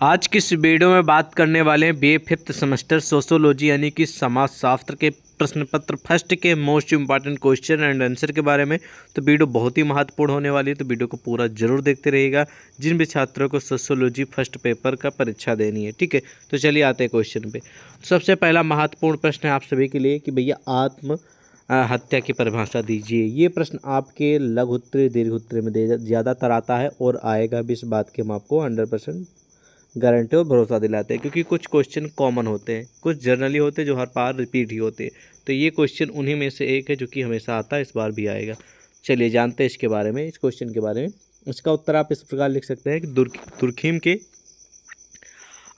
आज की इस वीडियो में बात करने वाले हैं बी फिफ्थ सेमेस्टर सोशोलॉजी यानी कि समाज शास्त्र के प्रश्न पत्र फ़र्स्ट के most important question and answer के बारे में। तो वीडियो बहुत ही महत्वपूर्ण होने वाली है तो वीडियो को पूरा ज़रूर देखते रहिएगा। जिन भी छात्रों को सोशोलॉजी फ़र्स्ट पेपर का परीक्षा देनी है, ठीक है? तो चलिए आते हैं क्वेश्चन पे। सबसे पहला महत्वपूर्ण प्रश्न है आप सभी के लिए कि भैया आत्म हत्या की परिभाषा दीजिए। ये प्रश्न आपके लघु उत्तरी दीर्घ उत्तरी में ज़्यादातर आता है और आएगा भी इस बात के हम आपको हंड्रेड परसेंट गारंटी और भरोसा दिलाते हैं, क्योंकि कुछ क्वेश्चन कॉमन होते हैं, कुछ जर्नली होते हैं जो हर बार रिपीट ही होते हैं। तो ये क्वेश्चन उन्हीं में से एक है जो कि हमेशा आता है, इस बार भी आएगा। चलिए जानते हैं इसके बारे में, इस क्वेश्चन के बारे में। इसका उत्तर आप इस प्रकार लिख सकते हैं कि दुर्खीम के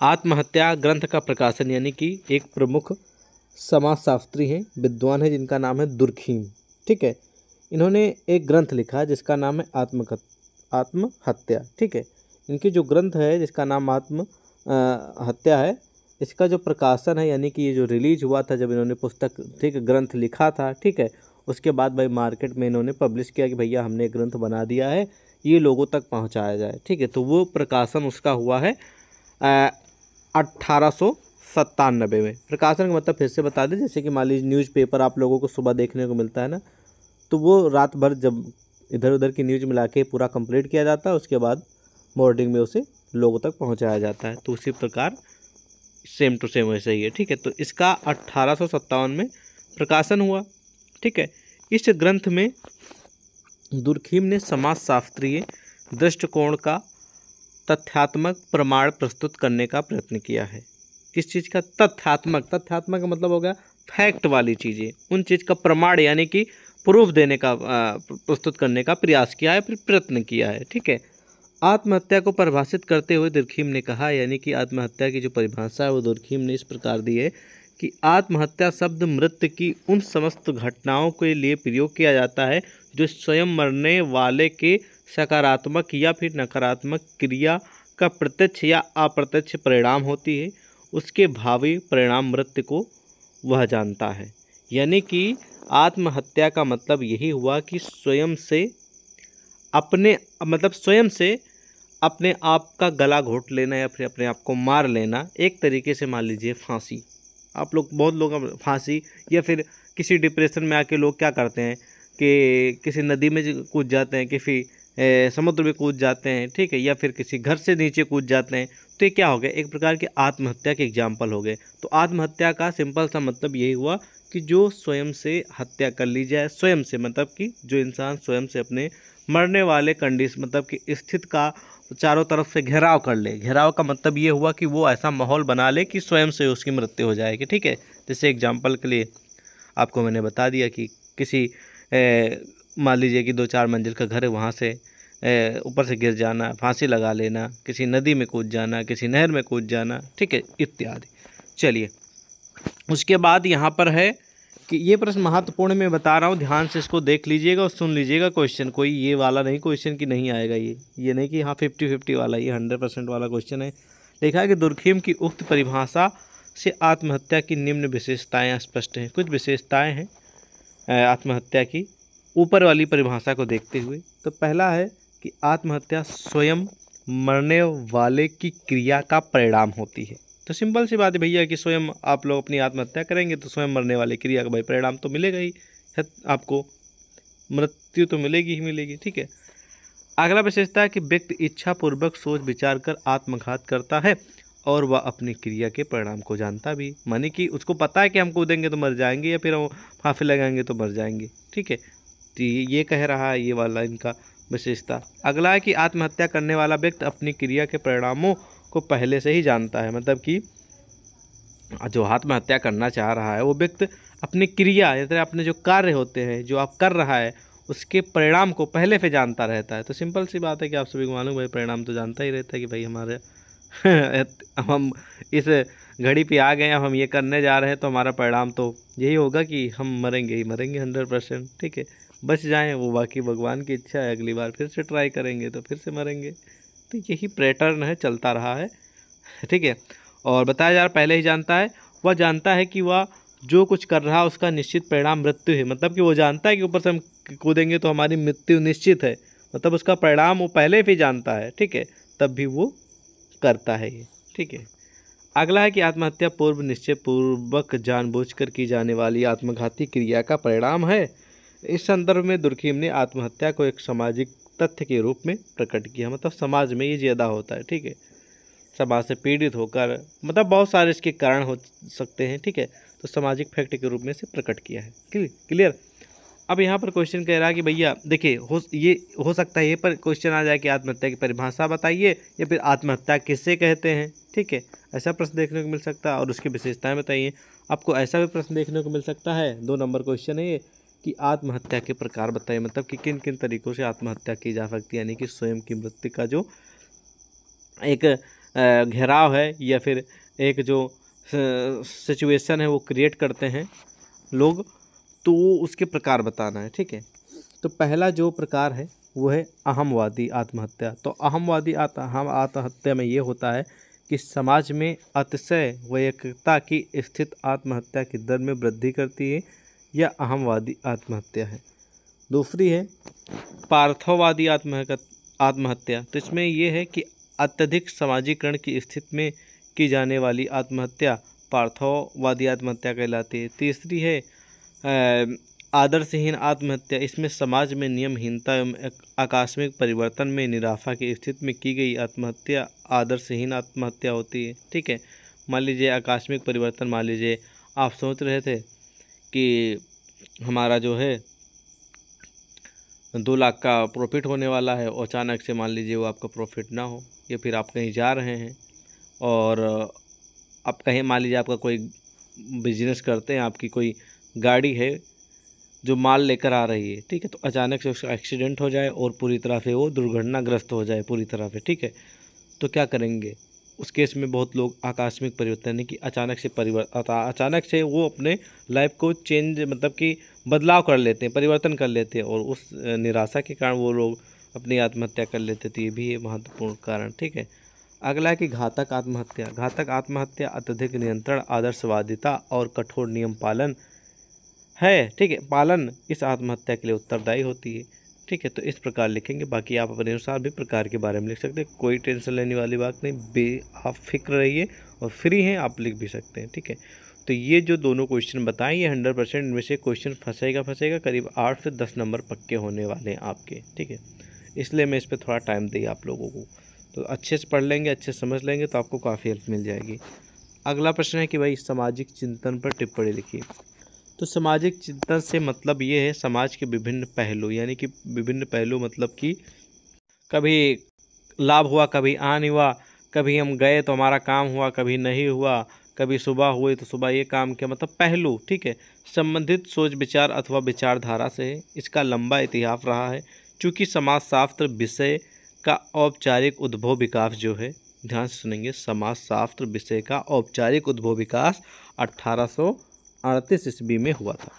आत्महत्या ग्रंथ का प्रकाशन, यानी कि एक प्रमुख समाजशास्त्री हैं, विद्वान है, जिनका नाम है दुर्खीम। ठीक है? इन्होंने एक ग्रंथ लिखा जिसका नाम है आत्म आत्महत्या। ठीक है? इनकी जो ग्रंथ है, जिसका नाम आत्म हत्या है, इसका जो प्रकाशन है, यानी कि ये जो रिलीज़ हुआ था जब इन्होंने पुस्तक, ठीक, ग्रंथ लिखा था, ठीक है, उसके बाद भाई मार्केट में इन्होंने पब्लिश किया कि भैया हमने ग्रंथ बना दिया है, ये लोगों तक पहुँचाया जाए, ठीक है तो वो प्रकाशन उसका हुआ है अट्ठारह में। प्रकाशन का मतलब फिर से बता दें, जैसे कि मान लीजिए न्यूज़पेपर आप लोगों को सुबह देखने को मिलता है ना तो वो रात भर जब इधर उधर की न्यूज़ मिला के पूरा कंप्लीट किया जाता है, उसके बाद मॉर्निंग में उसे लोगों तक पहुँचाया जाता है। तो उसी प्रकार सेम टू सेम वैसे ही है, ठीक है? तो इसका अट्ठारह में प्रकाशन हुआ, ठीक है? इस ग्रंथ में दुर्खीम ने समाजशास्त्रीय दृष्टिकोण का तथ्यात्मक प्रमाण प्रस्तुत करने का प्रयत्न किया है। किस चीज़ का तथ्यात्मक तथ्यात्मक का मतलब हो गया फैक्ट वाली चीज़ें। उन चीज़ का प्रमाण यानी कि प्रूफ देने का प्रस्तुत करने का प्रयास किया है, फिर प्रयत्न किया है, ठीक है? आत्महत्या को परिभाषित करते हुए दुर्खीम ने कहा, यानी कि आत्महत्या की जो परिभाषा है, वो दुर्खीम ने इस प्रकार दी है कि आत्महत्या शब्द मृत्यु की उन समस्त घटनाओं के लिए प्रयोग किया जाता है, जो स्वयं मरने वाले के सकारात्मक या फिर नकारात्मक क्रिया का प्रत्यक्ष या अप्रत्यक्ष परिणाम होती है। उसके भावी परिणाम मृत्यु को वह जानता है। यानी कि आत्महत्या का मतलब यही हुआ कि स्वयं से अपने मतलब स्वयं से अपने आप का गला घोट लेना या फिर अपने आप को मार लेना, एक तरीके से मान लीजिए फांसी। आप लोग, बहुत लोग फांसी या फिर किसी डिप्रेशन में आके लोग क्या करते हैं कि किसी नदी में कूद जाते हैं, किसी समुद्र में कूद जाते हैं, ठीक है, या फिर किसी घर से नीचे कूद जाते हैं तो ये क्या हो गया? एक प्रकार के आत्महत्या के एग्ज़ाम्पल हो गए। तो आत्महत्या का सिंपल सा मतलब यही हुआ कि जो स्वयं से हत्या कर ली जाए, स्वयं से मतलब कि जो इंसान स्वयं से अपने मरने वाले कंडीशन मतलब कि स्थित का चारों तरफ़ से घेराव कर ले। घेराव का मतलब ये हुआ कि वो ऐसा माहौल बना ले कि स्वयं से उसकी मृत्यु हो जाएगी, ठीक है? जैसे एग्ज़ाम्पल के लिए आपको मैंने बता दिया कि किसी मान लीजिए कि दो चार मंजिल का घर है, वहाँ से ऊपर से गिर जाना, फांसी लगा लेना, किसी नदी में कूद जाना, किसी नहर में कूद जाना, ठीक है, इत्यादि। चलिए, उसके बाद यहाँ पर है कि ये प्रश्न महत्वपूर्ण मैं बता रहा हूँ। ध्यान से इसको देख लीजिएगा और सुन लीजिएगा क्वेश्चन कोई ये वाला नहीं क्वेश्चन कि नहीं आएगा ये। ये नहीं कि हाँ फिफ्टी फिफ्टी वाला ये हंड्रेड परसेंट वाला क्वेश्चन है। लिखा है कि दुर्खीम की उक्त परिभाषा से आत्महत्या की निम्न विशेषताएँ स्पष्ट हैं। कुछ विशेषताएँ हैं आत्महत्या की। ऊपर वाली परिभाषा को देखते हुए तो पहला है कि आत्महत्या स्वयं मरने वाले की क्रिया का परिणाम होती है। तो सिंपल सी बात है भैया कि स्वयं आप लोग अपनी आत्महत्या करेंगे तो स्वयं मरने वाले क्रिया का भाई परिणाम तो मिलेगा ही। आपको मृत्यु तो मिलेगी ही मिलेगी, ठीक है? अगला विशेषता है कि व्यक्ति इच्छापूर्वक सोच विचार कर आत्मघात करता है और वह अपनी क्रिया के परिणाम को जानता भी। मानी कि उसको पता है कि हम कूदेंगे तो मर जाएँगे या फिर हम फांसी लगाएँगे तो मर जाएँगे, ठीक है? तो ये कह रहा है ये वाला इनका विशेषता। अगला है कि आत्महत्या करने वाला व्यक्ति अपनी क्रिया के परिणामों को पहले से ही जानता है मतलब कि जो आत्महत्या करना चाह रहा है, वो व्यक्ति अपनी क्रिया या अपने जो कार्य होते हैं, जो आप कर रहा है, उसके परिणाम को पहले से जानता रहता है। तो सिंपल सी बात है कि आप सभी को मालूम भाई परिणाम तो जानता ही रहता है कि भाई हमारे हम इस घड़ी पे आ गए अब हम ये करने जा रहे हैं तो हमारा परिणाम तो यही होगा कि हम मरेंगे ही मरेंगे हंड्रेड परसेंट ठीक है। बच जाएँ, वो बाकी भगवान की इच्छा है, अगली बार फिर से ट्राई करेंगे तो फिर से मरेंगे। तो यही पैटर्न है, चलता रहा है। ठीक है? और बताया जा रहा पहले ही जानता है, वह जानता है कि वह जो कुछ कर रहा है, उसका निश्चित परिणाम मृत्यु है। मतलब कि वो जानता है कि ऊपर से हम कूदेंगे तो हमारी मृत्यु निश्चित है। मतलब उसका परिणाम वो पहले भी जानता है, ठीक है? तब भी वो करता है ये, ठीक है? अगला है कि आत्महत्या पूर्व निश्चय पूर्वक जानबूझकर की जाने वाली आत्मघाती क्रिया का परिणाम है। इस संदर्भ में दुर्खीम ने आत्महत्या को एक सामाजिक तथ्य के रूप में प्रकट किया। मतलब समाज में ये ज़्यादा होता है, ठीक है? समाज से पीड़ित होकर मतलब बहुत सारे इसके कारण हो सकते हैं, ठीक है? तो सामाजिक फैक्ट के रूप में से प्रकट किया है। क्लियर? अब यहाँ पर क्वेश्चन कह रहा है कि भैया, देखिए, हो ये हो सकता है ये पर क्वेश्चन आ जाए कि आत्महत्या की परिभाषा बताइए या फिर आत्महत्या किससे कहते हैं, ठीक है? ऐसा प्रश्न देखने को मिल सकता है और उसकी विशेषताएँ बताइए। आपको ऐसा भी प्रश्न देखने को मिल सकता है। दो नंबर क्वेश्चन है ये। कि आत्महत्या के प्रकार बताइए मतलब कि किन किन तरीक़ों से आत्महत्या की जा सकती है? यानी कि स्वयं की मृत्यु का जो एक घेराव है या फिर एक जो सिचुएशन है वो क्रिएट करते हैं लोग तो वो उसके प्रकार बताना है, ठीक है? तो पहला जो प्रकार है, वो है अहमवादी आत्महत्या। तो अहमवादी आत्म आत्महत्या में ये होता है कि समाज में अतिशय वैयकता की स्थित आत्महत्या की दर में वृद्धि करती है या अहमवादी आत्महत्या है। दूसरी है, पार्थववादी आत्महत्या आत्महत्या। तो इसमें यह है कि अत्यधिक सामाजिकरण की स्थिति में की जाने वाली आत्महत्या पार्थववादी आत्महत्या कहलाती है। तीसरी है आदर्शहीन आत्महत्या। इसमें समाज में नियमहीनता एवं आकस्मिक परिवर्तन में निराफा की स्थिति में की गई आत्महत्या, आदर्शहीन आत्महत्या होती है। ठीक है, मान लीजिए आकस्मिक परिवर्तन, मान लीजिए आप सोच रहे थे कि हमारा जो है, दो लाख का प्रॉफिट होने वाला है और अचानक से मान लीजिए वो आपका प्रॉफिट ना हो, या फिर आप कहीं जा रहे हैं और आप कहीं मान लीजिए आपका कोई बिज़नेस करते हैं, आपकी कोई गाड़ी है जो माल लेकर आ रही है, ठीक है तो अचानक से उसका एक्सीडेंट हो जाए और पूरी तरह से वो दुर्घटनाग्रस्त हो जाए पूरी तरह से, ठीक है तो क्या करेंगे? उस केस में बहुत लोग आकस्मिक परिवर्तन, यानी कि अचानक से परिवर्तन अचानक से वो अपने लाइफ को चेंज मतलब कि बदलाव कर लेते हैं, परिवर्तन कर लेते हैं और उस निराशा के कारण वो लोग अपनी आत्महत्या कर लेते तो ये भी महत्वपूर्ण कारण, ठीक है? अगला है कि घातक आत्महत्या। घातक आत्महत्या अत्यधिक नियंत्रण, आदर्शवादिता और कठोर नियम पालन है, ठीक है? पालन इस आत्महत्या के लिए उत्तरदायी होती है। ठीक है तो इस प्रकार लिखेंगे। बाकी आप अपने अनुसार भी प्रकार के बारे में लिख सकते हैं। कोई टेंशन लेने वाली बात नहीं बे आप फ़िक्र रहिए और फ्री हैं, आप लिख भी सकते हैं, ठीक है। तो ये जो दोनों क्वेश्चन बताएँ, ये हंड्रेड परसेंट इनमें से क्वेश्चन फंसेगा फंसेगा, करीब आठ से दस नंबर पक्के होने वाले हैं आपके, ठीक है। इसलिए मैं इस पर थोड़ा टाइम दी आप लोगों को। तो अच्छे से पढ़ लेंगे, अच्छे से समझ लेंगे तो आपको काफ़ी हेल्प मिल जाएगी। अगला प्रश्न है कि भाई सामाजिक चिंतन पर टिप्पणी लिखिए। तो सामाजिक चिंतन से मतलब ये है, समाज के विभिन्न पहलू, यानी कि विभिन्न पहलू मतलब कि कभी लाभ हुआ, कभी आन हुआ, कभी हम गए तो हमारा काम हुआ, कभी नहीं हुआ, कभी सुबह हुए तो सुबह ये काम किया मतलब पहलू, ठीक है? संबंधित सोच विचार अथवा विचारधारा से इसका लंबा इतिहास रहा है, चूँकि समाजशास्त्र विषय का औपचारिक उद्भव विकास जो है, ध्यान से सुनेंगे, समाजशास्त्र विषय का औपचारिक उद्भव विकास अट्ठारह अड़तीस ईस्वी में हुआ था।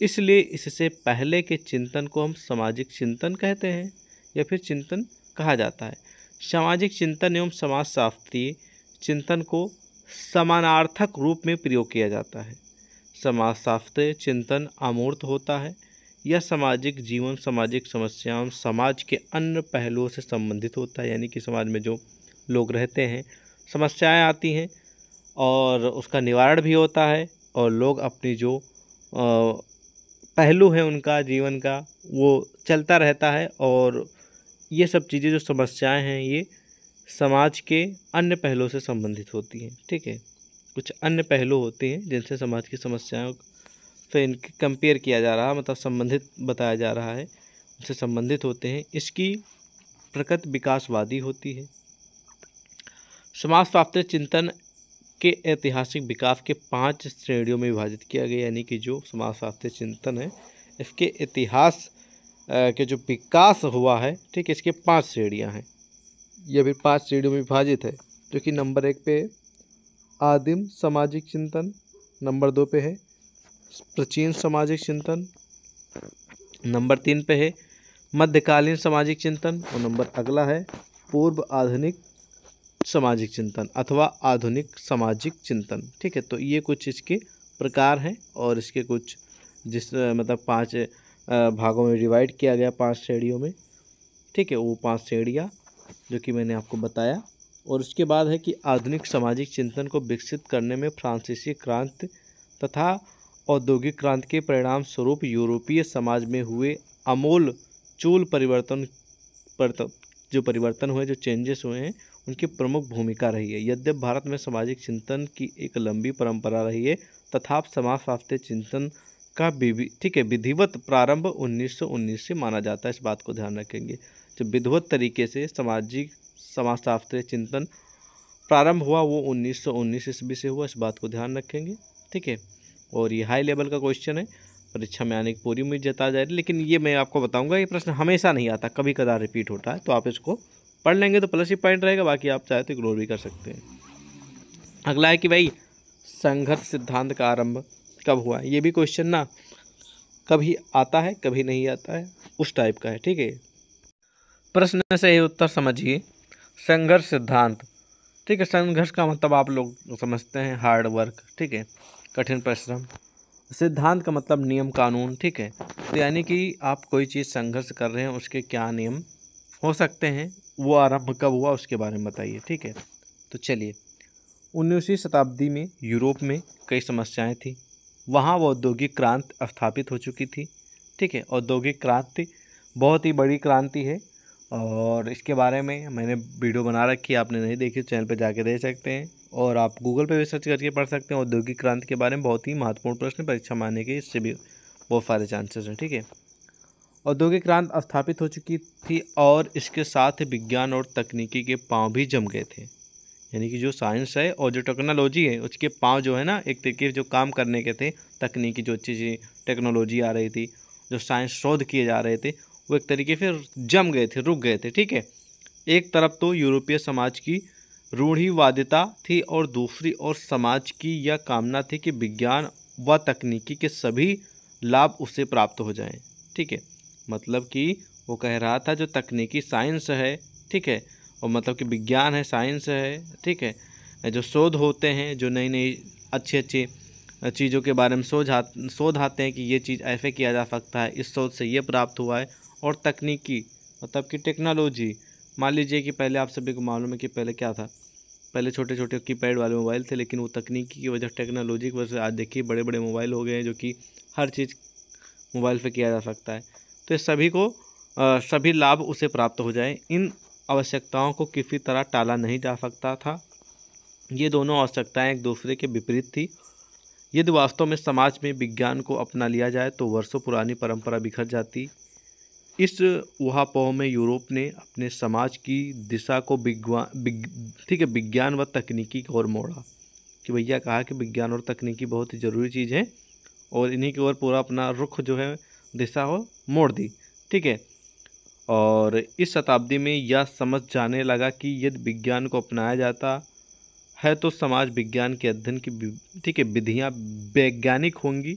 इसलिए इससे पहले के चिंतन को हम सामाजिक चिंतन कहते हैं, या फिर चिंतन कहा जाता है। सामाजिक चिंतन एवं समाजशास्त्रीय चिंतन को समानार्थक रूप में प्रयोग किया जाता है। समाजशास्त्रीय चिंतन अमूर्त होता है यह सामाजिक जीवन, सामाजिक समस्याओं समाज के अन्य पहलुओं से संबंधित होता है। यानी कि समाज में जो लोग रहते हैं, समस्याएँ आती हैं और उसका निवारण भी होता है और लोग अपनी जो पहलू है उनका, जीवन का, वो चलता रहता है और ये सब चीज़ें, जो समस्याएँ हैं, ये समाज के अन्य पहलुओं से संबंधित होती हैं, ठीक है? कुछ अन्य पहलू होते हैं, जिनसे समाज की समस्याओं से इनके कंपेयर किया जा रहा मतलब संबंधित बताया जा रहा है, उनसे संबंधित होते हैं। इसकी प्रकृति विकासवादी होती है। समाजशास्त्री चिंतन के ऐतिहासिक विकास के पाँच श्रेणियों में विभाजित किया गया, यानी कि जो समाजशास्त्र चिंतन है, इसके इतिहास के जो विकास हुआ है, ठीक है, इसके पाँच श्रेणियाँ हैं। यह भी पाँच श्रेणियों में विभाजित है, जो कि नंबर एक पे आदिम सामाजिक चिंतन, नंबर दो पे है, प्राचीन सामाजिक चिंतन, नंबर तीन पे है, मध्यकालीन सामाजिक चिंतन, और नंबर अगला है, पूर्व आधुनिक सामाजिक चिंतन अथवा आधुनिक सामाजिक चिंतन, ठीक है? तो ये कुछ इसके प्रकार हैं और इसके कुछ जिस मतलब पाँच भागों में डिवाइड किया गया पाँच श्रेणियों में, ठीक है? वो पाँच श्रेणियाँ जो कि मैंने आपको बताया। और उसके बाद है कि आधुनिक सामाजिक चिंतन को विकसित करने में फ्रांसीसी क्रांति तथा औद्योगिक क्रांति के परिणाम स्वरूप यूरोपीय समाज में हुए अमूल चूल परिवर्तन पर जो परिवर्तन हुए, जो चेंजेस हुए हैं उनकी प्रमुख भूमिका रही है। यद्यप भारत में सामाजिक चिंतन की एक लंबी परंपरा रही है तथा समाजशास्त्रीय चिंतन का ठीक है, विधिवत प्रारंभ 1919 से माना जाता है। इस बात को ध्यान रखेंगे। जो विधिवत तरीके से सामाजिक, समाजशास्त्रीय चिंतन प्रारंभ हुआ, वो 1919 ईस्वी से हुआ, इस बात को ध्यान रखेंगे, ठीक है। और ये हाई लेवल का क्वेश्चन है, परीक्षा में आने की पूरी उम्मीद जता जा रही लेकिन ये मैं आपको बताऊँगा, ये प्रश्न हमेशा नहीं आता कभी कदार रिपीट होता है तो आप इसको पढ़ लेंगे तो प्लस ही पॉइंट रहेगा, बाकी आप चाहे तो इग्नोर भी कर सकते हैं। अगला है कि भाई, संघर्ष सिद्धांत का आरंभ कब हुआ ये भी क्वेश्चन ना, कभी आता है, कभी नहीं आता है, उस टाइप का है, ठीक है? प्रश्न से ही उत्तर समझिए, संघर्ष सिद्धांत। ठीक है, संघर्ष का मतलब आप लोग समझते हैं हार्ड वर्क ठीक है? कठिन परिश्रम। सिद्धांत का मतलब नियम कानून, ठीक है? तो यानी कि आप कोई चीज़ संघर्ष कर रहे हैं, उसके क्या नियम हो सकते हैं? वो आरंभ कब हुआ उसके बारे में बताइए, ठीक है? तो चलिए। उन्नीसवीं शताब्दी में यूरोप में कई समस्याएँ थी। वहाँ वो औद्योगिक क्रांति स्थापित हो चुकी थी, ठीक है? औद्योगिक क्रांति बहुत ही बड़ी क्रांति है और इसके बारे में मैंने वीडियो बना रखी है, आपने नहीं देखी, चैनल पर जाके देख सकते हैं और आप गूगल पे भी सर्च करके पढ़ सकते हैं। औद्योगिक क्रांति के बारे में बहुत ही महत्वपूर्ण प्रश्न, परीक्षा मानने के इससे भी बहुत सारे चांसेस हैं, ठीक है? औद्योगिक क्रांति स्थापित हो चुकी थी और इसके साथ विज्ञान और तकनीकी के पाँव भी जम गए थे। यानी कि जो साइंस है और जो टेक्नोलॉजी है, उसके पाँव जो है ना, एक तरीके से जो काम करने के थे, तकनीकी जो सी टेक्नोलॉजी आ रही थी, जो साइंस शोध किए जा रहे थे, वो एक तरीके से जम गए थे, रुक गए थे, ठीक है? एक तरफ़ तो यूरोपीय समाज की रूढ़ीवादिता थी और दूसरी और समाज की यह कामना थी कि विज्ञान व तकनीकी के सभी लाभ उसे प्राप्त हो जाएँ, ठीक है? मतलब कि वो कह रहा था जो तकनीकी साइंस है, ठीक है? और मतलब कि विज्ञान है, साइंस है, ठीक है? जो शोध होते हैं, जो नई नई अच्छी अच्छी चीज़ों के बारे में सोच शोध आते हैं कि ये चीज़ ऐसे किया जा सकता है, इस शोध से ये प्राप्त हुआ है, और तकनीकी मतलब कि टेक्नोलॉजी। मान लीजिए कि पहले आप सभी को मालूम है कि पहले क्या था? पहले छोटे छोटे कीपैड वाले मोबाइल थे, लेकिन वो तकनीकी की वजह टेक्नोलॉजी की वजह से आज देखिए बड़े बड़े मोबाइल हो गए हैं, जो कि हर चीज़ मोबाइल पे किया जा सकता है। तो सभी को सभी लाभ उसे प्राप्त हो जाए। इन आवश्यकताओं को किसी तरह टाला नहीं जा सकता था। ये दोनों आवश्यकताएँ एक दूसरे के विपरीत थी। यदि वास्तव में समाज में विज्ञान को अपना लिया जाए तो वर्षों पुरानी परंपरा बिखर जाती। इस वहापोह में यूरोप ने अपने समाज की दिशा को विज्ञान ठीक है, विज्ञान व तकनीकी की ओर मोड़ा। कि भैया कहा कि विज्ञान और तकनीकी बहुत ही ज़रूरी चीज़ है, और इन्हीं की ओर पूरा अपना रुख जो है दिशा हो, मोड़ दी, ठीक है? और इस शताब्दी में यह समझ जाने लगा कि यदि विज्ञान को अपनाया जाता है तो समाज विज्ञान के अध्ययन की ठीक है, विधियाँ वैज्ञानिक होंगी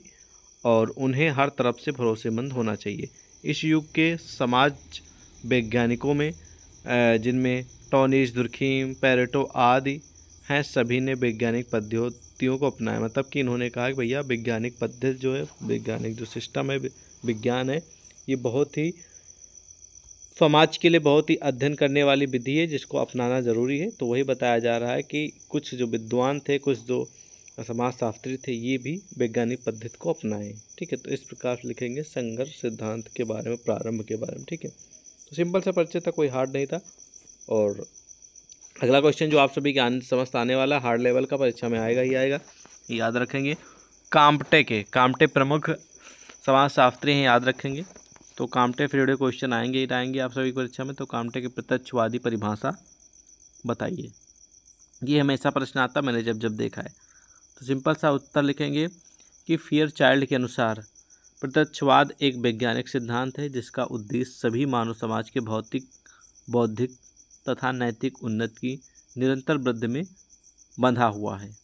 और उन्हें हर तरफ़ से भरोसेमंद होना चाहिए। इस युग के समाज वैज्ञानिकों में जिनमें टॉनिस दुर्खीम, पैरेटो आदि हैं, सभी ने वैज्ञानिक पद्धतियों को अपनाया। मतलब कि इन्होंने कहा कि भैया, वैज्ञानिक पद्धति जो है, वैज्ञानिक जो सिस्टम है विज्ञान है। ये बहुत ही समाज के लिए बहुत ही अध्ययन करने वाली विधि है, जिसको अपनाना ज़रूरी है। तो वही बताया जा रहा है कि कुछ जो विद्वान थे, कुछ जो समाजशास्त्री थे, ये भी वैज्ञानिक पद्धति को अपनाएँ। ठीक है तो इस प्रकार लिखेंगे संघर्ष सिद्धांत के बारे में, प्रारंभ के बारे में। ठीक है तो सिंपल सा परिचय था, कोई हार्ड नहीं था। और अगला क्वेश्चन जो आप सभी के आने, समझ आने वाला हार्ड लेवल का, परीक्षा में आएगा ही आएगा। याद रखेंगे कामटे के कामटे प्रमुख समाजशास्त्री हैं, याद रखेंगे। तो कामटे फ्रीडे क्वेश्चन आएँगे ही आएँगे, आप सभी परीक्षा में तो कामटे की प्रत्यक्षवादी परिभाषा बताइए। ये हमेशा प्रश्न आता, मैंने जब जब देखा है। तो सिंपल सा उत्तर लिखेंगे कि फियर चाइल्ड के अनुसार, प्रत्यक्षवाद एक वैज्ञानिक सिद्धांत है, जिसका उद्देश्य सभी मानव समाज के भौतिक, बौद्धिक तथा नैतिक उन्नति की निरंतर वृद्धि में बंधा हुआ है।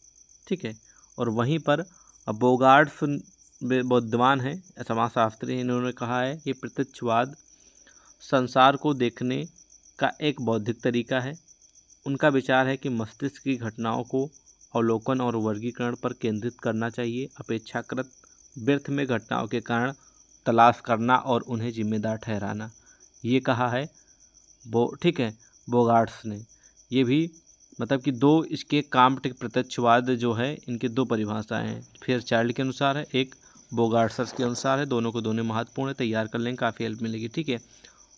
ठीक है? और वहीं पर बोगार्ड्स बुद्धिमान है, समाजशास्त्री हैं। इन्होंने कहा है कि प्रत्यक्षवाद संसार को देखने का एक बौद्धिक तरीका है। उनका विचार है कि मस्तिष्क की घटनाओं को अवलोकन और वर्गीकरण पर केंद्रित करना चाहिए, अपेक्षाकृत व्यर्थ में घटनाओं के कारण तलाश करना और उन्हें जिम्मेदार ठहराना। ये कहा है बो, ठीक है बोगार्ड्स ने। ये भी मतलब कि दो इसके काम्ट प्रत्यक्षवाद जो है, इनके दो परिभाषाएँ हैं। फिर चाइल्ड के अनुसार है, एक बोगार्सर्स के अनुसार है, दोनों को दोनों महत्वपूर्ण है, तैयार कर लेंगे काफ़ी हेल्प मिलेगी, ठीक है?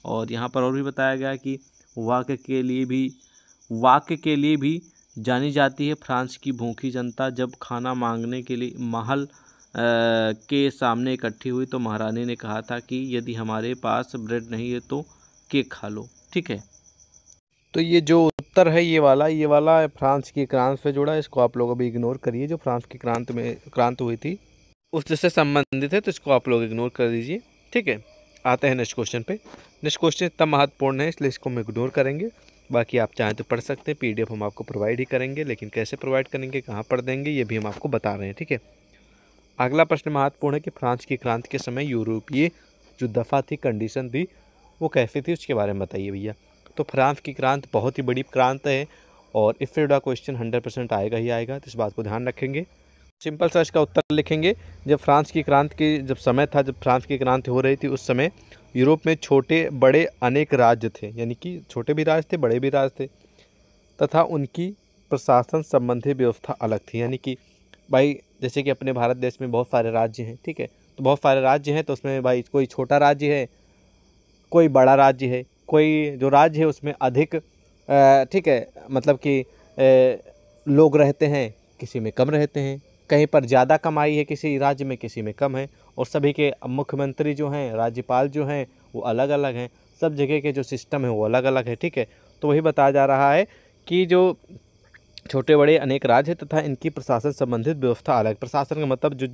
और यहाँ पर और भी बताया गया कि वाक्य के लिए भी, वाक्य के लिए भी जानी जाती है फ्रांस की भूखी जनता, जब खाना मांगने के लिए महल के सामने इकट्ठी हुई तो महारानी ने कहा था कि यदि हमारे पास ब्रेड नहीं है तो केक खा लो, ठीक है? तो ये जो उत्तर है ये वाला ये वाला फ्रांस की क्रांत से जुड़ा इसको आप लोग अभी इग्नोर करिए, जो फ्रांस की क्रांत में, क्रांत हुई थी। उससे संबंधित है तो इसको आप लोग इग्नोर कर दीजिए। ठीक है? आते हैं नेक्स्ट क्वेश्चन पे। नेक्स्ट क्वेश्चन इतना महत्वपूर्ण है, इसलिए इसको हम इग्नोर करेंगे। बाकी आप चाहें तो पढ़ सकते हैं पीडीएफ हम आपको प्रोवाइड ही करेंगे, लेकिन कैसे प्रोवाइड करेंगे, कहाँ पढ़ देंगे, ये भी हम आपको बता रहे हैं, ठीक है? अगला प्रश्न महत्वपूर्ण है कि फ्रांस की क्रांति के समय यूरोपीय जो दफ़ा थी कंडीशन थी, वो कैसी थी, उसके बारे में बताइए भैया। तो फ्रांस की क्रांति बहुत ही बड़ी क्रांत है, और इफ़ क्वेश्चन हंड्रेड परसेंट आएगा ही आएगा तो इस बात को ध्यान रखेंगे। सिंपल सा इसका उत्तर लिखेंगे। जब फ्रांस की क्रांति की, जब समय था, जब फ्रांस की क्रांति हो रही थी, उस समय यूरोप में छोटे, बड़े अनेक राज्य थे। यानी कि छोटे भी राज्य थे, बड़े भी राज्य थे। तथा उनकी प्रशासन संबंधी व्यवस्था अलग थी। यानी कि भाई, जैसे कि अपने भारत देश में बहुत सारे राज्य हैं, ठीक है? तो बहुत सारे राज्य हैं तो उसमें भाई कोई छोटा राज्य है, कोई बड़ा राज्य है, कोई जो राज्य है, उसमें अधिक ठीक है? मतलब कि लोग रहते हैं, किसी में कम रहते हैं कहीं पर ज़्यादा कमाई है, किसी राज्य में, किसी में कम है। और सभी के मुख्यमंत्री जो हैं, राज्यपाल जो हैं, वो अलग अलग हैं। सब जगह के जो सिस्टम है, वो अलग अलग है, ठीक है? तो वही बताया जा रहा है कि जो छोटे, बड़े, अनेक राज्य हैं तथा इनकी प्रशासन संबंधित व्यवस्था अलग। प्रशासन का मतलब जो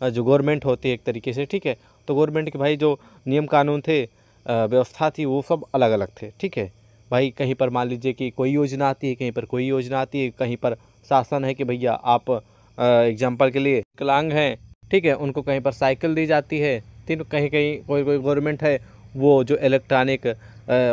जो गवर्नमेंट होती है एक तरीके से, ठीक है? तो गवर्नमेंट के भाई जो नियम कानून थे व्यवस्था थी, वो सब अलग अलग थे, ठीक है? भाई कहीं पर मान लीजिए कि कोई योजना आती है, कहीं पर कोई योजना आती है, कहीं पर शासन है कि भैया आप एग्ज़ाम्पल के लिए विकलांग हैं ठीक है उनको कहीं पर साइकिल दी जाती है तीन कहीं कहीं कोई कोई गवर्नमेंट है वो जो इलेक्ट्रॉनिक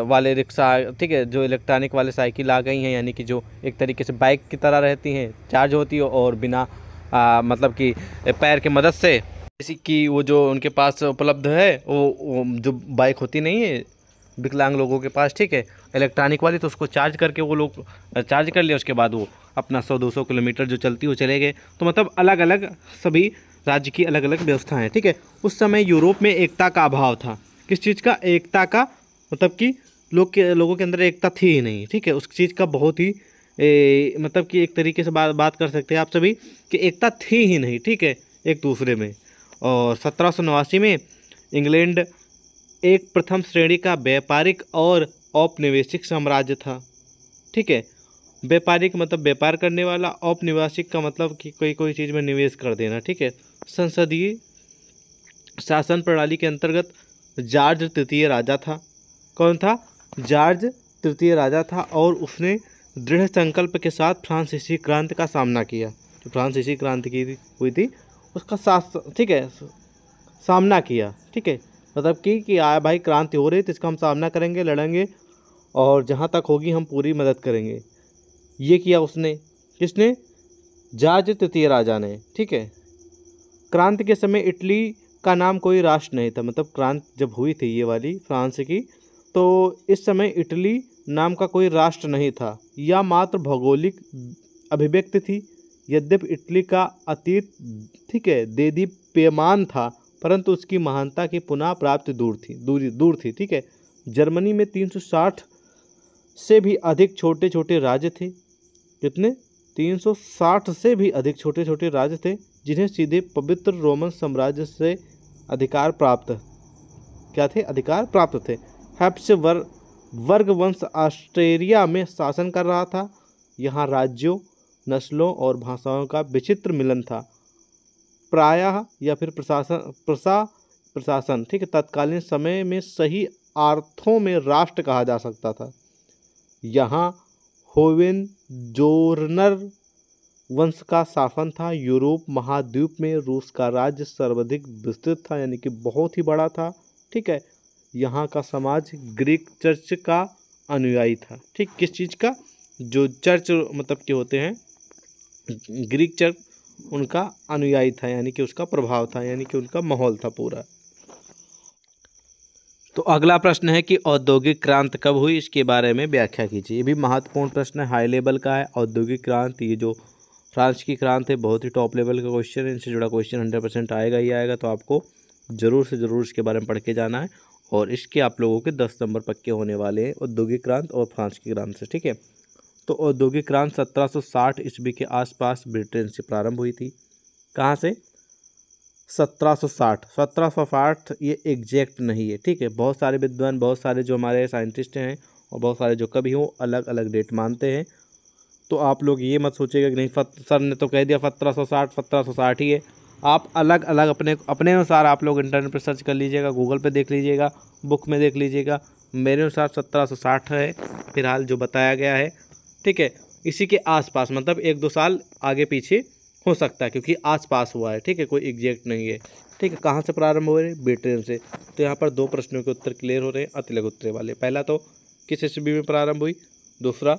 वाले रिक्शा ठीक है जो इलेक्ट्रॉनिक वाले साइकिल आ गई हैं यानी कि जो एक तरीके से बाइक की तरह रहती हैं चार्ज होती है और बिना आ, मतलब कि पैर के मदद से जैसे कि वो जो उनके पास उपलब्ध है वो, वो जो बाइक होती नहीं है विकलांग लोगों के पास ठीक है इलेक्ट्रॉनिक वाली तो उसको चार्ज करके वो लोग चार्ज कर लिया उसके बाद वो अपना सौ दो सौ किलोमीटर जो चलती वो चले गए। तो मतलब अलग अलग सभी राज्य की अलग अलग व्यवस्था है ठीक है? उस समय यूरोप में एकता का अभाव था। किस चीज़ का? एकता का मतलब कि लोग के लोगों के अंदर एकता थी ही नहीं ठीक है? उस चीज़ का बहुत ही ए, मतलब कि एक तरीके से बात बात कर सकते हैं आप सभी कि एकता थी ही नहीं ठीक है? एक दूसरे में। और सत्रह सौ नवासी में इंग्लैंड एक प्रथम श्रेणी का व्यापारिक और औपनिवेशिक साम्राज्य था ठीक है? व्यापारिक मतलब व्यापार करने वाला औपनिवासिक का मतलब कि कोई कोई चीज़ में निवेश कर देना, ठीक है? संसदीय शासन प्रणाली के अंतर्गत जॉर्ज तृतीय राजा था। कौन था? जॉर्ज तृतीय राजा था और उसने दृढ़ संकल्प के साथ फ्रांसीसी क्रांति का सामना किया। जो फ्रांसीसी क्रांति की हुई थी, उसका साथ ठीक है, सामना किया, ठीक है? मतलब कि कि आया भाई क्रांति हो रही तो इसका हम सामना करेंगे, लड़ेंगे और जहाँ तक होगी हम पूरी मदद करेंगे। ये किया उसने। किसने? जाज तृतीय राजा ने, ठीक है? क्रांति के समय इटली का नाम कोई राष्ट्र नहीं था मतलब क्रांति जब हुई थी ये वाली फ्रांस की तो इस समय इटली नाम का कोई राष्ट्र नहीं था, या मात्र भौगोलिक अभिव्यक्ति थी। यद्यपि इटली का अतीत, ठीक है देदी पेमान था, परंतु उसकी महानता की पुनः प्राप्ति दूर थी, दूरी, दूर थी, ठीक है? जर्मनी में 360 से भी अधिक छोटे छोटे राज्य थे कितने? 360 से भी अधिक छोटे छोटे राज्य थे जिन्हें सीधे पवित्र रोमन साम्राज्य से अधिकार प्राप्त क्या थे? अधिकार प्राप्त थे। हैप्स वर, वर्ग वंश ऑस्ट्रेलिया में शासन कर रहा था। यहाँ राज्यों नस्लों और भाषाओं का विचित्र मिलन था। प्रायः या फिर प्रशासन प्रसा प्रशासन ठीक है तत्कालीन समय में सही अर्थों में राष्ट्र कहा जा सकता था। यहाँ होवेन जोरनर वंश का शासन था। यूरोप महाद्वीप में रूस का राज्य सर्वाधिक विस्तृत था, यानी कि बहुत ही बड़ा था। ठीक है, यहाँ का समाज ग्रीक चर्च का अनुयायी था। ठीक, किस चीज़ का? जो चर्च मतलब के होते हैं, ग्रीक चर्च, उनका अनुयायी था, यानी कि उसका प्रभाव था, यानी कि उनका माहौल था पूरा। तो अगला प्रश्न है कि औद्योगिक क्रांति कब हुई? इसके बारे में व्याख्या कीजिए। ये भी महत्वपूर्ण प्रश्न है हाई लेवल का है। औद्योगिक क्रांति, ये जो फ्रांस की क्रांति है, बहुत ही टॉप लेवल का क्वेश्चन है। इनसे जुड़ा क्वेश्चन हंड्रेड परसेंट आएगा ही आएगा तो आपको ज़रूर से ज़रूर इसके बारे में पढ़ के जाना है। और इसके आप लोगों के दस नंबर पक्के होने वाले हैं, औद्योगिक क्रांति और फ्रांस की क्रांति से, ठीक है? तो औद्योगिक क्रांति सत्रह सौ साठ ईस्वी के आसपास ब्रिटेन से प्रारंभ हुई थी। कहाँ से? सत्रह सौ साठ। सत्रह सौ साठ ये एग्जैक्ट नहीं है, ठीक है? बहुत सारे विद्वान, बहुत सारे जो हमारे साइंटिस्ट हैं और बहुत सारे जो कभी हों अलग अलग डेट मानते हैं। तो आप लोग ये मत सोचिएगा कि नहीं सर ने तो कह दिया सत्रह सौ साठ, सत्रह सौ साठ ही है। आप अलग अलग अपने अपने अनुसार आप लोग इंटरनेट पर सर्च कर लीजिएगा गूगल पे देख लीजिएगा बुक में देख लीजिएगा। मेरे अनुसार सत्रह सौ साठ है, फ़िलहाल जो बताया गया है, ठीक है? इसी के आसपास मतलब एक दो साल आगे पीछे हो सकता है, क्योंकि आसपास हुआ है, ठीक है, कोई एग्जैक्ट नहीं है। ठीक है, कहाँ से प्रारंभ हो रहे हैं? ब्रिटेन से। तो यहाँ पर दो प्रश्नों के उत्तर क्लियर हो रहे हैं, अतिलग उत्तरे वाले। पहला तो किस ईस्वी में प्रारंभ हुई? दूसरा,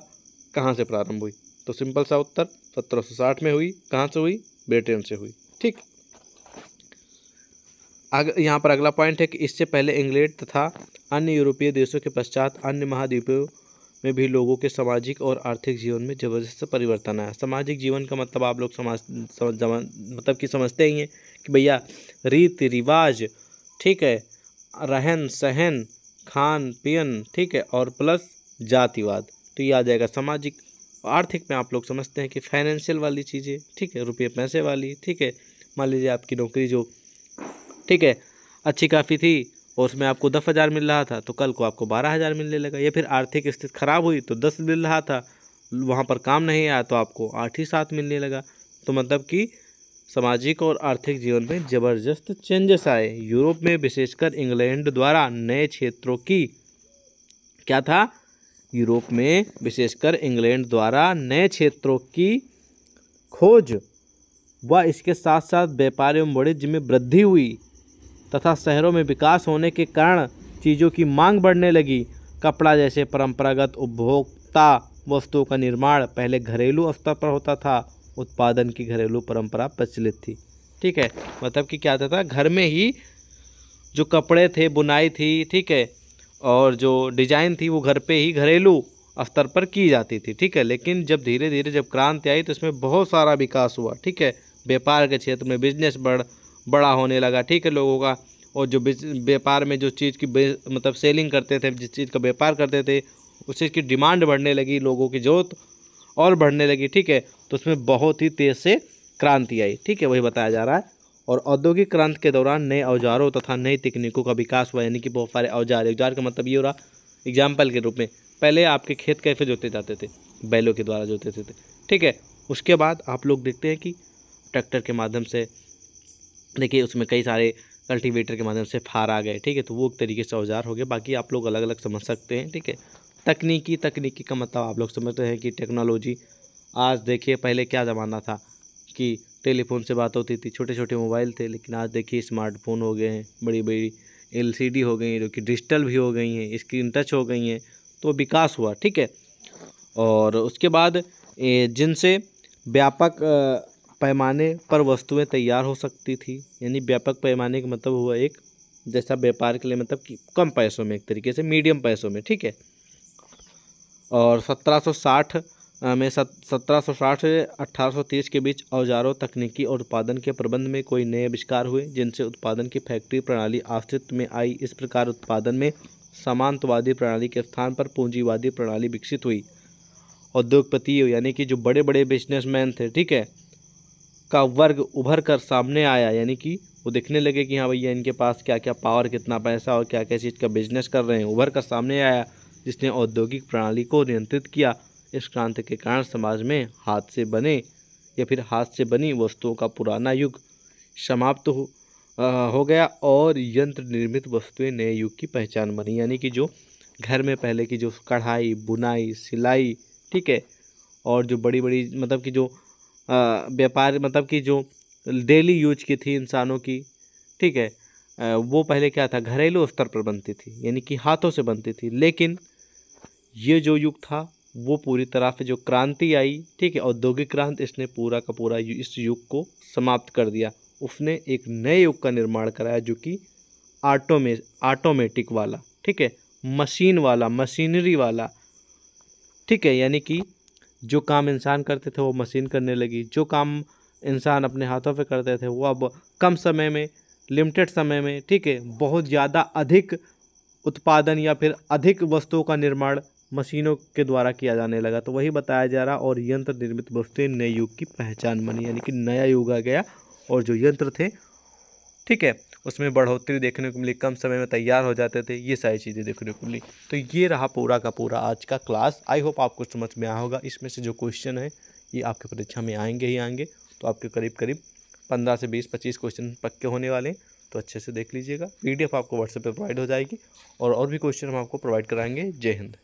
कहाँ से प्रारंभ हुई? तो सिंपल सा उत्तर, सत्रह सौ साठ में हुई। कहाँ से हुई? ब्रिटेन से हुई। ठीक। अग, यहाँ पर अगला पॉइंट है कि इससे पहले इंग्लैंड तथा अन्य यूरोपीय देशों के पश्चात अन्य महाद्वीपों में भी लोगों के सामाजिक और आर्थिक जीवन में ज़बरदस्त परिवर्तन आया। सामाजिक जीवन का मतलब आप लोग समाज समझ मतलब कि समझते ही हैं कि भैया, रीति रिवाज, ठीक है, रहन सहन, खान पियन, ठीक है, और प्लस जातिवाद। तो ये आ जाएगा सामाजिक, आर्थिक में आप लोग समझते हैं कि फाइनेंशियल वाली चीज़ें, ठीक है, रुपये पैसे वाली, ठीक है, मान लीजिए आपकी नौकरी जो, ठीक है, अच्छी काफ़ी थी और उसमें आपको दस हज़ार मिल रहा था तो कल को आपको बारह हज़ार मिलने लगा। या फिर आर्थिक स्थिति ख़राब हुई तो दस मिल रहा था, वहाँ पर काम नहीं आया तो आपको आठ ही सात मिलने लगा। तो मतलब कि सामाजिक और आर्थिक जीवन में ज़बरदस्त चेंजेस आए। यूरोप में विशेषकर इंग्लैंड द्वारा नए क्षेत्रों की, क्या था? यूरोप में विशेषकर इंग्लैंड द्वारा नए क्षेत्रों की खोज व इसके साथ साथ व्यापार एवं वाणिज्य में वृद्धि हुई। तथा शहरों में विकास होने के कारण चीज़ों की मांग बढ़ने लगी। कपड़ा जैसे परंपरागत उपभोक्ता वस्तुओं का निर्माण पहले घरेलू स्तर पर होता था। उत्पादन की घरेलू परंपरा प्रचलित थी। ठीक है? मतलब कि क्या था? घर में ही जो कपड़े थे, बुनाई थी, ठीक है? और जो डिज़ाइन थी, वो घर पे ही घरेलू स्तर पर की जाती थी। ठीक है? लेकिन जब धीरे धीरे जब क्रांति आई तो इसमें बहुत सारा विकास हुआ। ठीक है? व्यापार के क्षेत्र में बिज़नेस बढ़ बड़ा होने लगा, ठीक है, लोगों का। और जो व्यापार में जो चीज़ की मतलब सेलिंग करते थे, जिस चीज़ का व्यापार करते थे, उस चीज़ की डिमांड बढ़ने लगी, लोगों की ज़रूरत और बढ़ने लगी, ठीक है। तो उसमें बहुत ही तेज़ से क्रांति आई, ठीक है, वही बताया जा रहा है। और औद्योगिक क्रांति के दौरान नए औजारों तथा नई तकनीकों का विकास हुआ, यानी कि बहुत सारे औज़ार। औज़ार का मतलब ये हो रहा एग्ज़ाम्पल के रूप में, पहले आपके खेत कैसे जोते जाते थे? बैलों के द्वारा जोते थे, ठीक है। उसके बाद आप लोग देखते हैं कि ट्रैक्टर के माध्यम से देखिए, उसमें कई सारे कल्टीवेटर के माध्यम से फार आ गए, ठीक है तो वो एक तरीके से औज़ार हो गए। बाकी आप लोग अलग अलग समझ सकते हैं, ठीक है। तकनीकी तकनीकी का मतलब आप लोग समझते हैं कि टेक्नोलॉजी आज देखिए, पहले क्या ज़माना था कि टेलीफोन से बात होती थी छोटे छोटे मोबाइल थे, लेकिन आज देखिए स्मार्टफ़ोन हो गए हैं बड़ी बड़ी एलसीडी हो गई हैं, जो कि डिजिटल भी हो गई हैं, स्क्रीन टच हो गई हैं तो विकास हुआ, ठीक है। और उसके बाद जिनसे व्यापक पैमाने पर वस्तुएँ तैयार हो सकती थी। यानी व्यापक पैमाने का मतलब हुआ एक, जैसा व्यापार के लिए मतलब कि कम पैसों में, एक तरीके से मीडियम पैसों में, ठीक है? और 1760 में सत्रह सौ साठ से अट्ठारह सौ तीस के बीच औजारों, तकनीकी और उत्पादन के प्रबंध में कोई नए आविष्कार हुए, जिनसे उत्पादन की फैक्ट्री प्रणाली अस्तित्व में आई। इस प्रकार उत्पादन में समांतवादी प्रणाली के स्थान पर पूंजीवादी प्रणाली विकसित हुई। उद्योगपति यानी कि जो बड़े बड़े बिजनेसमैन थे, ठीक है? का वर्ग उभर कर सामने आया, यानी कि वो देखने लगे कि हाँ भैया, इनके पास क्या क्या पावर कितना पैसा और क्या क्या चीज़ का बिज़नेस कर रहे हैं। उभर कर सामने आया, जिसने औद्योगिक प्रणाली को नियंत्रित किया। इस क्रांति के कारण समाज में हाथ से बने या फिर हाथ से बनी वस्तुओं का पुराना युग समाप्त हो हो गया और यंत्र निर्मित वस्तुएँ नए युग की पहचान बनी। यानी कि जो घर में पहले की जो कढ़ाई, बुनाई, सिलाई, ठीक है, और जो बड़ी बड़ी मतलब कि जो व्यापार मतलब कि जो डेली यूज़ की थी इंसानों की, ठीक है? वो पहले क्या था? घरेलू स्तर पर बनती थी, यानी कि हाथों से बनती थी। लेकिन ये जो युग था, वो पूरी तरह से जो क्रांति आई, ठीक है? औद्योगिक क्रांति इसने पूरा का पूरा इस युग को समाप्त कर दिया। उसने एक नए युग का निर्माण कराया जो कि ऑटोमे ऑटोमेटिक वाला, ठीक है? मशीन वाला, मशीनरी वाला, ठीक है? यानी कि जो काम इंसान करते थे वो मशीन करने लगी। जो काम इंसान अपने हाथों पे करते थे वो अब कम समय में, लिमिटेड समय में, ठीक है, बहुत ज़्यादा अधिक उत्पादन या फिर अधिक वस्तुओं का निर्माण मशीनों के द्वारा किया जाने लगा। तो वही बताया जा रहा और यंत्र निर्मित वस्तुएँ नए युग की पहचान बनी, यानी कि नया युग आ गया और जो यंत्र थे, ठीक है उसमें बढ़ोतरी देखने को मिली, कम समय में तैयार हो जाते थे, ये सारी चीज़ें देखने को मिली। तो ये रहा पूरा का पूरा आज का क्लास आई होप आपको समझ में आया होगा। इसमें से जो क्वेश्चन है, ये आपके परीक्षा में आएँगे ही आएँगे। तो आपके करीब करीब पंद्रह से बीस, पच्चीस क्वेश्चन पक्के होने वाले हैं। तो अच्छे से देख लीजिएगा। पीडीएफ आपको व्हाट्सएप पर प्रोवाइड हो जाएगी और और भी क्वेश्चन हम आपको प्रोवाइड कराएँगे। जय हिंद।